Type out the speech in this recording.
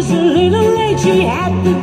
was a little late, she had to